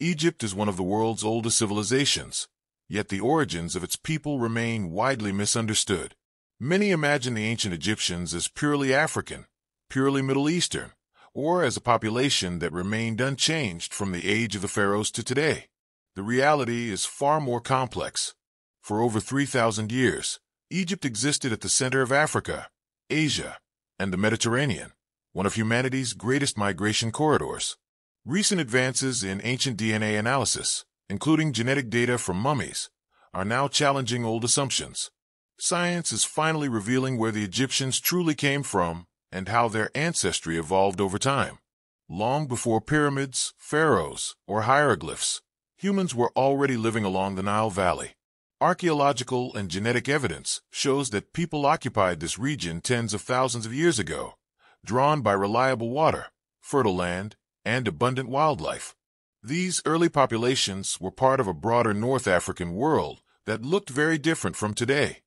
Egypt is one of the world's oldest civilizations, yet the origins of its people remain widely misunderstood. Many imagine the ancient Egyptians as purely African, purely Middle Eastern, or as a population that remained unchanged from the age of the pharaohs to today. The reality is far more complex. For over 3,000 years, Egypt existed at the center of Africa, Asia, and the Mediterranean, one of humanity's greatest migration corridors. Recent advances in ancient DNA analysis, including genetic data from mummies, are now challenging old assumptions. Science is finally revealing where the Egyptians truly came from and how their ancestry evolved over time. Long before pyramids, pharaohs, or hieroglyphs, humans were already living along the Nile Valley. Archaeological and genetic evidence shows that people occupied this region tens of thousands of years ago, drawn by reliable water, fertile land, and abundant wildlife. These early populations were part of a broader North African world that looked very different from today.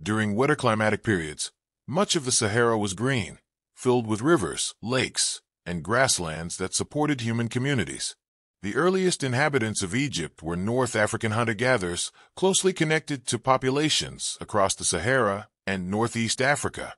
During wetter climatic periods, much of the Sahara was green, filled with rivers, lakes, and grasslands that supported human communities. The earliest inhabitants of Egypt were North African hunter-gatherers closely connected to populations across the Sahara and Northeast Africa.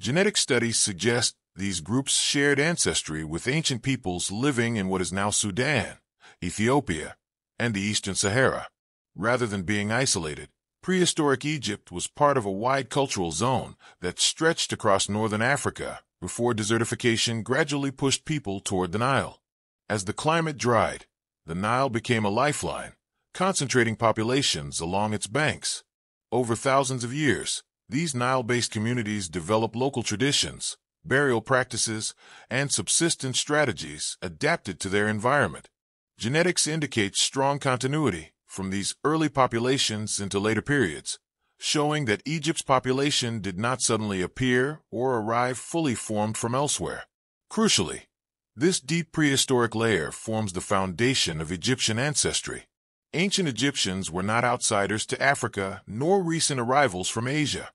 Genetic studies suggest these groups shared ancestry with ancient peoples living in what is now Sudan, Ethiopia, and the Eastern Sahara. Rather than being isolated, prehistoric Egypt was part of a wide cultural zone that stretched across northern Africa before desertification gradually pushed people toward the Nile. As the climate dried, the Nile became a lifeline, concentrating populations along its banks. Over thousands of years, these Nile-based communities developed local traditions, burial practices, and subsistence strategies adapted to their environment. Genetics indicates strong continuity from these early populations into later periods, showing that Egypt's population did not suddenly appear or arrive fully formed from elsewhere. Crucially, this deep prehistoric layer forms the foundation of Egyptian ancestry. Ancient Egyptians were not outsiders to Africa nor recent arrivals from Asia.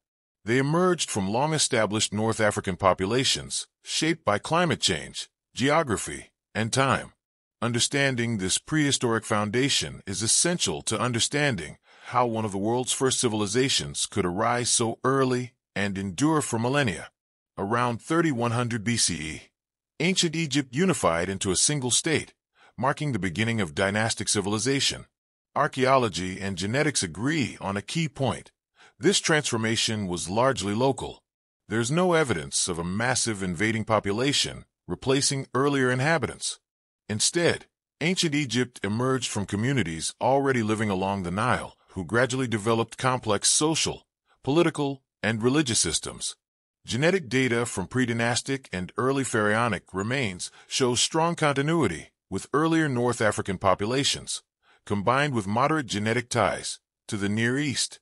They emerged from long-established North African populations, shaped by climate change, geography, and time. Understanding this prehistoric foundation is essential to understanding how one of the world's first civilizations could arise so early and endure for millennia. Around 3100 BCE, ancient Egypt unified into a single state, marking the beginning of dynastic civilization. Archaeology and genetics agree on a key point. This transformation was largely local. There's no evidence of a massive invading population replacing earlier inhabitants. Instead, ancient Egypt emerged from communities already living along the Nile who gradually developed complex social, political, and religious systems. Genetic data from predynastic and early pharaonic remains shows strong continuity with earlier North African populations, combined with moderate genetic ties to the Near East.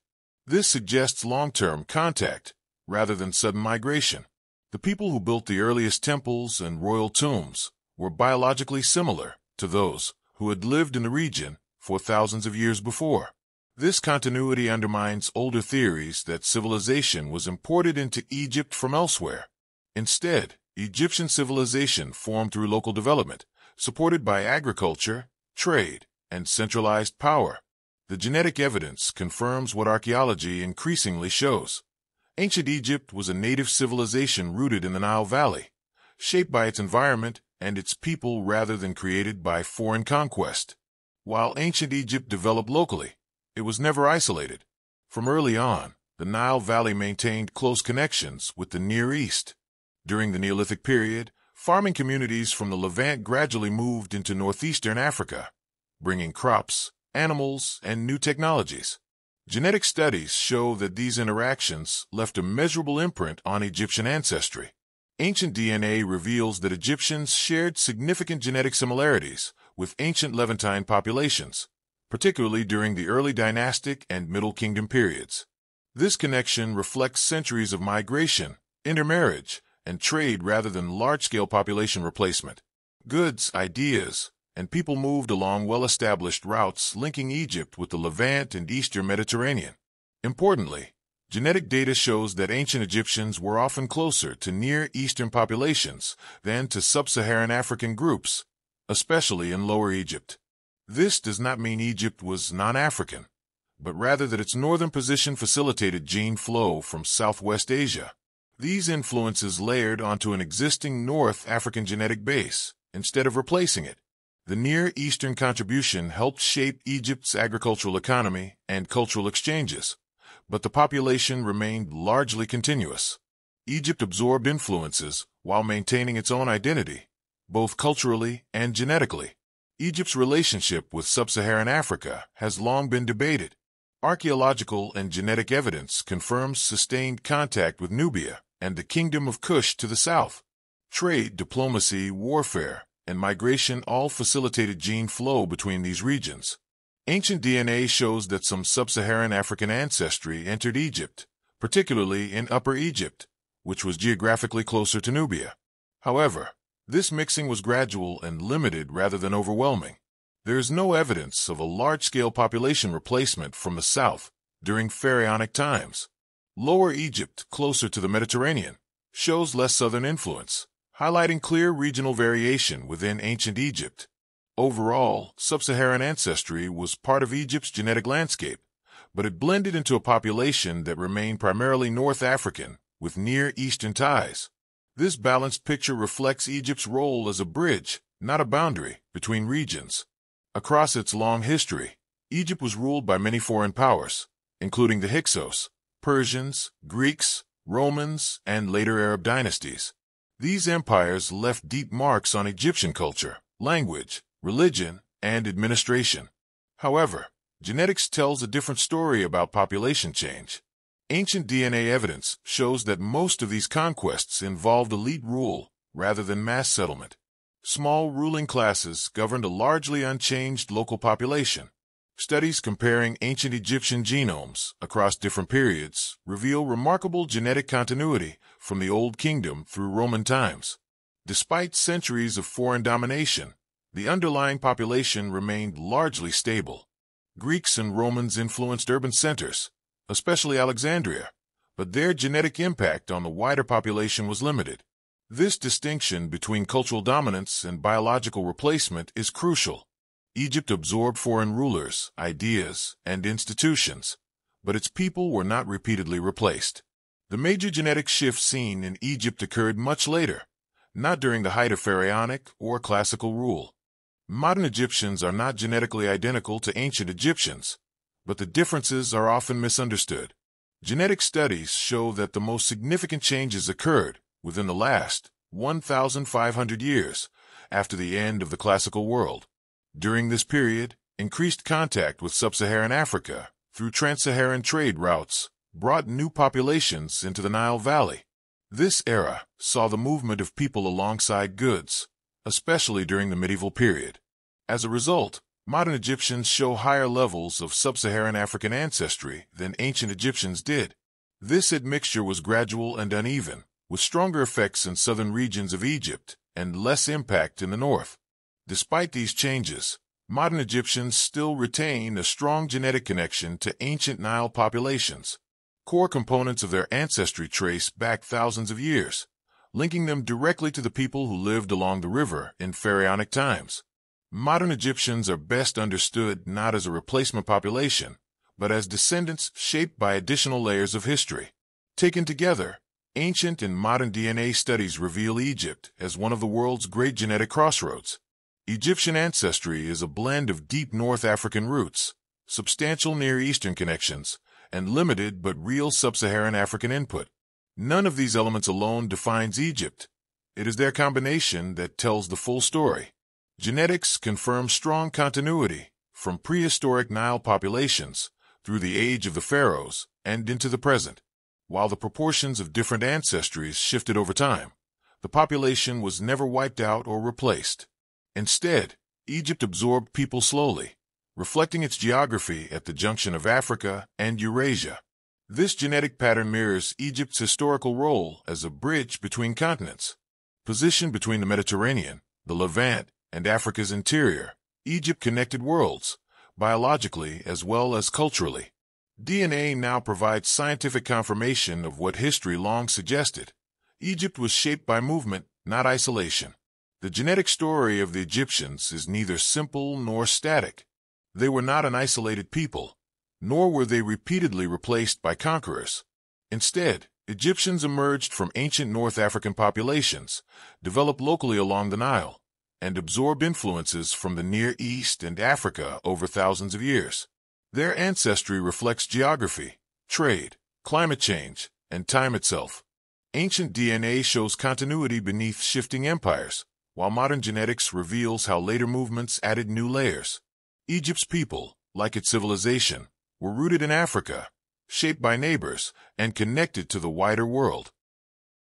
This suggests long-term contact rather than sudden migration. The people who built the earliest temples and royal tombs were biologically similar to those who had lived in the region for thousands of years before. This continuity undermines older theories that civilization was imported into Egypt from elsewhere. Instead, Egyptian civilization formed through local development, supported by agriculture, trade, and centralized power. The genetic evidence confirms what archaeology increasingly shows. Ancient Egypt was a native civilization rooted in the Nile Valley, shaped by its environment and its people rather than created by foreign conquest. While ancient Egypt developed locally, it was never isolated. From early on, the Nile Valley maintained close connections with the Near East. During the Neolithic period, farming communities from the Levant gradually moved into northeastern Africa, bringing crops, animals, and new technologies. Genetic studies show that these interactions left a measurable imprint on Egyptian ancestry. Ancient DNA reveals that Egyptians shared significant genetic similarities with ancient Levantine populations, particularly during the early dynastic and Middle Kingdom periods. This connection reflects centuries of migration, intermarriage, and trade rather than large-scale population replacement. Goods, ideas, and people moved along well-established routes linking Egypt with the Levant and Eastern Mediterranean. Importantly, genetic data shows that ancient Egyptians were often closer to Near Eastern populations than to sub-Saharan African groups, especially in Lower Egypt. This does not mean Egypt was non-African, but rather that its northern position facilitated gene flow from Southwest Asia. These influences layered onto an existing North African genetic base, instead of replacing it. The Near Eastern contribution helped shape Egypt's agricultural economy and cultural exchanges, but the population remained largely continuous. Egypt absorbed influences while maintaining its own identity, both culturally and genetically. Egypt's relationship with sub-Saharan Africa has long been debated. Archaeological and genetic evidence confirms sustained contact with Nubia and the Kingdom of Kush to the south. Trade, diplomacy, warfare, and migration all facilitated gene flow between these regions. Ancient DNA shows that some sub-Saharan African ancestry entered Egypt, particularly in Upper Egypt, which was geographically closer to Nubia. However, this mixing was gradual and limited rather than overwhelming. There is no evidence of a large-scale population replacement from the south during Pharaonic times. Lower Egypt, closer to the Mediterranean, shows less southern influence, highlighting clear regional variation within ancient Egypt. Overall, sub-Saharan ancestry was part of Egypt's genetic landscape, but it blended into a population that remained primarily North African with Near Eastern ties. This balanced picture reflects Egypt's role as a bridge, not a boundary, between regions. Across its long history, Egypt was ruled by many foreign powers, including the Hyksos, Persians, Greeks, Romans, and later Arab dynasties. These empires left deep marks on Egyptian culture, language, religion, and administration. However, genetics tells a different story about population change. Ancient DNA evidence shows that most of these conquests involved elite rule rather than mass settlement. Small ruling classes governed a largely unchanged local population. Studies comparing ancient Egyptian genomes across different periods reveal remarkable genetic continuity from the Old Kingdom through Roman times. Despite centuries of foreign domination, the underlying population remained largely stable. Greeks and Romans influenced urban centers, especially Alexandria, but their genetic impact on the wider population was limited. This distinction between cultural dominance and biological replacement is crucial. Egypt absorbed foreign rulers, ideas, and institutions, but its people were not repeatedly replaced. The major genetic shift seen in Egypt occurred much later, not during the height of pharaonic or classical rule. Modern Egyptians are not genetically identical to ancient Egyptians, but the differences are often misunderstood. Genetic studies show that the most significant changes occurred within the last 1,500 years after the end of the classical world. During this period, increased contact with sub-Saharan Africa through trans-Saharan trade routes brought new populations into the Nile Valley. This era saw the movement of people alongside goods, especially during the medieval period. As a result, Modern Egyptians show higher levels of sub-Saharan African ancestry than ancient Egyptians did. This admixture was gradual and uneven, with stronger effects in southern regions of Egypt and less impact in the north. Despite these changes, modern Egyptians still retain a strong genetic connection to ancient Nile populations. Core components of their ancestry trace back thousands of years, linking them directly to the people who lived along the river in pharaonic times. Modern Egyptians are best understood not as a replacement population, but as descendants shaped by additional layers of history. Taken together, ancient and modern DNA studies reveal Egypt as one of the world's great genetic crossroads. Egyptian ancestry is a blend of deep North African roots, substantial Near Eastern connections, and limited but real sub-Saharan African input. None of these elements alone defines Egypt. It is their combination that tells the full story. Genetics confirm strong continuity from prehistoric Nile populations through the age of the pharaohs and into the present. While the proportions of different ancestries shifted over time, the population was never wiped out or replaced. Instead, Egypt absorbed people slowly, reflecting its geography at the junction of Africa and Eurasia. This genetic pattern mirrors Egypt's historical role as a bridge between continents. Positioned between the Mediterranean, the Levant, and Africa's interior, Egypt connected worlds, biologically as well as culturally. DNA now provides scientific confirmation of what history long suggested. Egypt was shaped by movement, not isolation. The genetic story of the Egyptians is neither simple nor static. They were not an isolated people, nor were they repeatedly replaced by conquerors. Instead, Egyptians emerged from ancient North African populations, developed locally along the Nile, and absorbed influences from the Near East and Africa over thousands of years. Their ancestry reflects geography, trade, climate change, and time itself. Ancient DNA shows continuity beneath shifting empires, while modern genetics reveals how later movements added new layers. Egypt's people, like its civilization, were rooted in Africa, shaped by neighbors, and connected to the wider world.